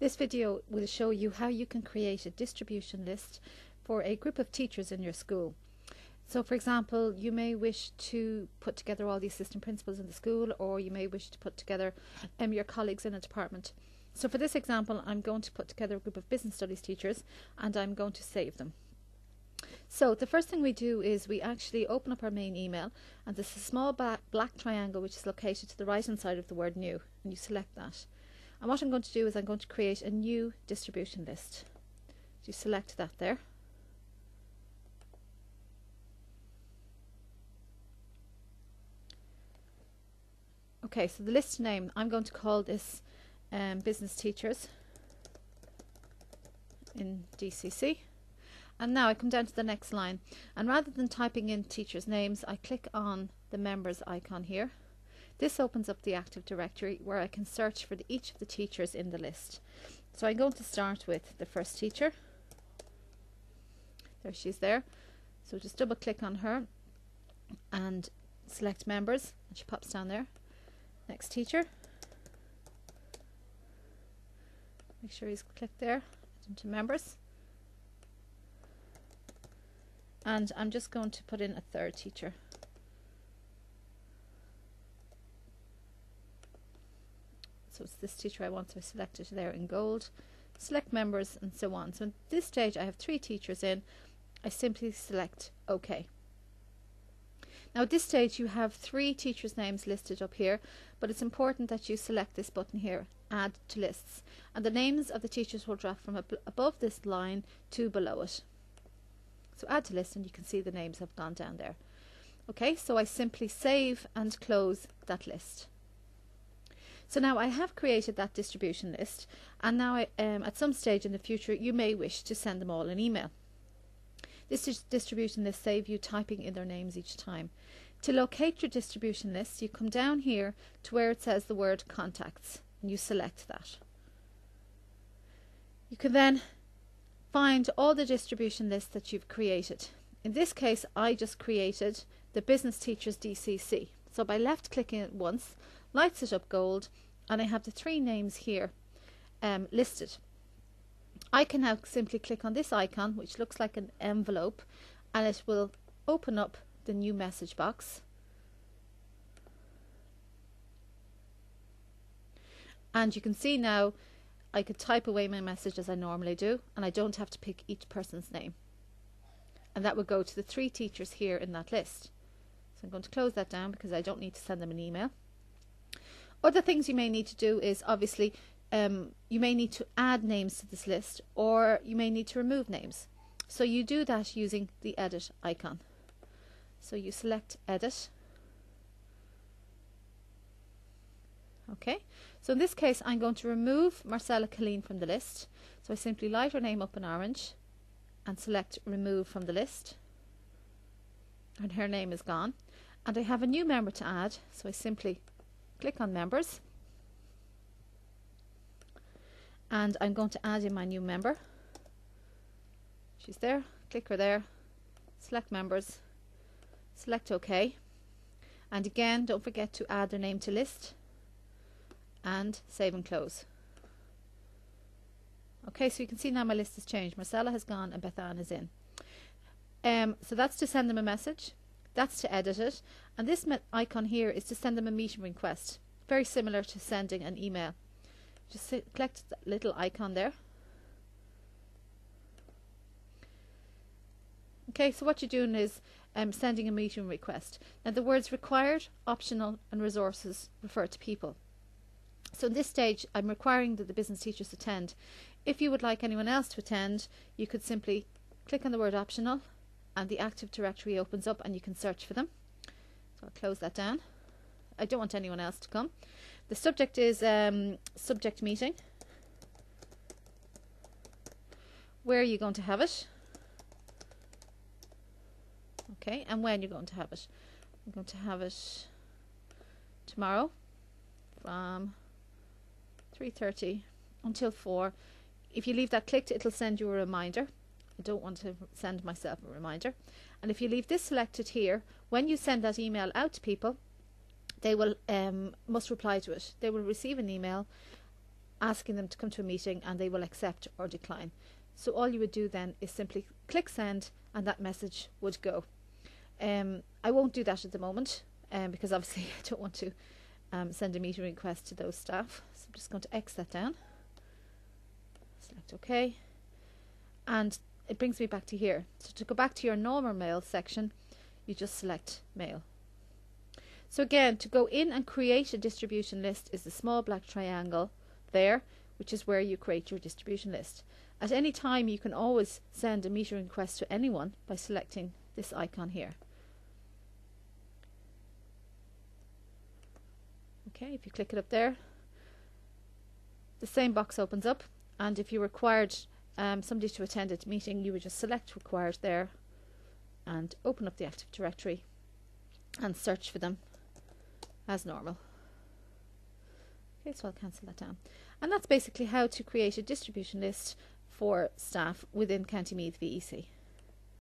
This video will show you how you can create a distribution list for a group of teachers in your school. So for example, you may wish to put together all the assistant principals in the school or you may wish to put together um, your colleagues in a department. So for this example, I'm going to put together a group of business studies teachers and I'm going to save them. So the first thing we do is we actually open up our main email and there's a small black, black triangle which is located to the right hand side of the word new and you select that. And what I'm going to do is I'm going to create a new distribution list. So you select that there. Okay, so the list name, I'm going to call this um, Business Teachers in DCC. And now I come down to the next line and rather than typing in teachers names I click on the members icon here. This opens up the Active Directory where I can search for the, each of the teachers in the list. So I'm going to start with the first teacher. There she's there. So just double click on her and select members and she pops down there. Next teacher. Make sure he's clicked there into members and I'm just going to put in a third teacher. So it's this teacher I want, so I select it there in gold, select members and so on. So at this stage I have three teachers in, I simply select OK. Now at this stage you have three teachers' names listed up here, but it's important that you select this button here, Add to Lists, and the names of the teachers will drop from ab above this line to below it. So add to list and you can see the names have gone down there. Okay, so I simply save and close that list. So now I have created that distribution list and now I, um, at some stage in the future you may wish to send them all an email. This distribution list saves you typing in their names each time. To locate your distribution list you come down here to where it says the word contacts and you select that. You can then find all the distribution lists that you've created. In this case, I just created the Business Teachers DCC. So by left clicking it once, lights it up gold, and I have the three names here um, listed. I can now simply click on this icon, which looks like an envelope, and it will open up the new message box. And you can see now I could type away my message as I normally do and I don't have to pick each person's name. And that would go to the three teachers here in that list. So I'm going to close that down because I don't need to send them an email. Other things you may need to do is obviously um, you may need to add names to this list or you may need to remove names. So you do that using the edit icon. So you select edit Okay, so in this case I'm going to remove Marcella Colleen from the list. So I simply light her name up in orange and select remove from the list. And her name is gone. And I have a new member to add, so I simply click on members. And I'm going to add in my new member. She's there, click her there, select members, select OK. And again, don't forget to add their name to list and save and close. Okay, so you can see now my list has changed. Marcella has gone and Bethan is in. Um, so that's to send them a message. That's to edit it. And this icon here is to send them a meeting request. Very similar to sending an email. Just select that little icon there. Okay, so what you're doing is um, sending a meeting request. Now the words required, optional and resources refer to people. So in this stage, I'm requiring that the business teachers attend. If you would like anyone else to attend, you could simply click on the word optional and the Active Directory opens up and you can search for them. So I'll close that down. I don't want anyone else to come. The subject is um, subject meeting. Where are you going to have it? Okay, and when you're going to have it. I'm going to have it tomorrow from 3.30 until 4. If you leave that clicked, it'll send you a reminder. I don't want to send myself a reminder. And if you leave this selected here, when you send that email out to people, they will um, must reply to it. They will receive an email asking them to come to a meeting and they will accept or decline. So all you would do then is simply click send and that message would go. Um, I won't do that at the moment um, because obviously I don't want to um, send a meeting request to those staff. So I'm just going to X that down. Select OK. And it brings me back to here. So to go back to your normal mail section, you just select mail. So again, to go in and create a distribution list is the small black triangle there, which is where you create your distribution list. At any time, you can always send a meeting request to anyone by selecting this icon here. Okay, if you click it up there, the same box opens up, and if you required um, somebody to attend a meeting, you would just select required there and open up the Active Directory and search for them as normal. Okay, so I'll cancel that down. And that's basically how to create a distribution list for staff within County Meath VEC.